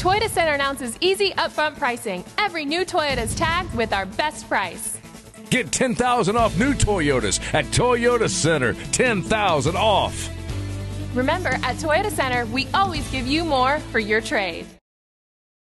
Toyota Center announces easy upfront pricing. Every new Toyota is tagged with our best price. Get 10,000 off new Toyotas at Toyota Center. 10,000 off. Remember, at Toyota Center, we always give you more for your trade.